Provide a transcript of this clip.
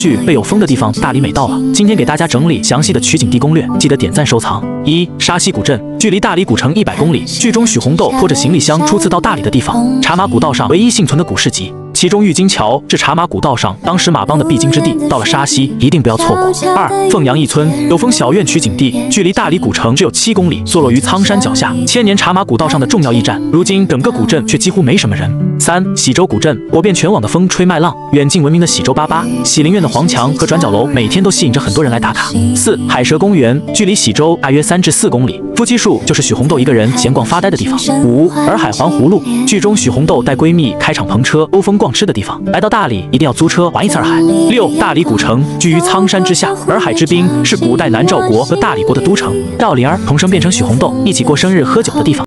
剧被有风的地方，大理美到了。今天给大家整理详细的取景地攻略，记得点赞收藏。一沙溪古镇距离大理古城一百公里，剧中许红豆拖着行李箱初次到大理的地方，茶马古道上唯一幸存的古市集。其中玉金桥是茶马古道上当时马帮的必经之地，到了沙溪一定不要错过。二凤阳一村有风小院取景地，距离大理古城只有七公里，坐落于苍山脚下，千年茶马古道上的重要驿站。如今整个古镇却几乎没什么人。三喜洲古镇火遍全网的风吹麦浪，远近闻名的喜洲粑粑、喜林苑的黄墙和转角楼，每天都吸引着很多人来打卡。四海蛇公园距离喜洲大约三至四公里，夫妻树就是许红豆一个人闲逛发呆的地方。五洱海环湖路，剧中许红豆带闺蜜开敞篷车兜风逛吃的地方。来到大理一定要租车玩一次洱海。六大理古城居于苍山之下，洱海之滨是古代南诏国和大理国的都城。到灵儿同声变成许红豆，一起过生日喝酒的地方。